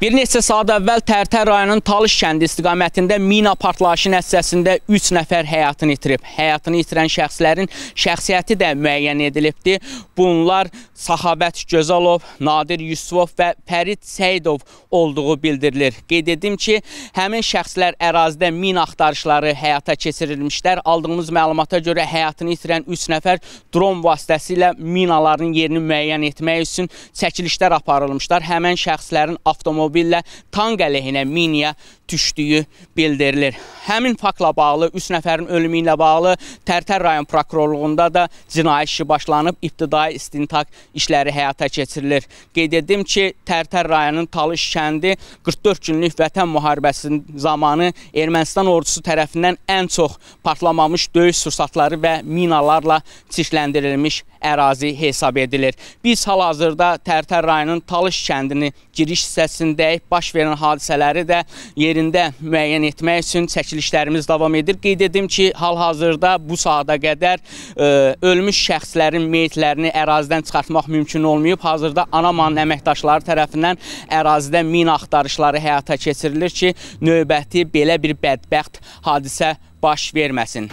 Bir neçə saat əvvəl Tərtər rayonunun Talış kəndi istiqamətində mina partlayışı nəticəsində 3 nəfər həyatını itirib. Həyatını itirən şəxslərin şəxsiyyəti də müəyyən edilibdir. Bunlar Saxavət Gözəlov, Nadir Yusufov və Fərid Səidov olduğu bildirilir. Qeyd edim ki, həmin şəxslər ərazidə mina axtarışları həyata keçirilmişlər. Aldığımız məlumata görə həyatını itirən 3 nəfər dron vasitəsilə minaların yerini müəyyən etmək üçün çəkilişlər aparılmışlar. Həmən şəxslərin avtomobillə tank əleyhinə minaya düşdüyü bildirilir. Həmin faktla bağlı 3 nəfərin ölümü ilə bağlı Tərtər rayon prokurorluğunda da cinayət işi başlanıb, ibtidai istintaq işləri həyata keçirilir. Qeyd edim ki, Tərtər rayonunun Talış kəndi 44 günlük vətən müharibəsinin zamanı Ermənistan ordusu tərəfindən ən çox partlamamış döyüş sursatları və minalarla çirkləndirilmiş ərazi hesab edilir. Biz hal-hazırda Tərtər rayonunun Talış kəndinin giriş hissəsindəyik. Baş verən hadisələri də yerində müəyyən etmək üçün çəkilişlərimiz davam edir. Qeyd edim ki, hal-hazırda bu saata qədər ə, e, ölmüş şəxslərin meyitlərini ərazidən çıxartmaq mümkün olmayıb. Hazırda Anamanın əməkdaşları tərəfindən ərazidə mina axtarışları həyata keçirilir ki, növbəti belə bir bədbəxt hadisə baş verməsin.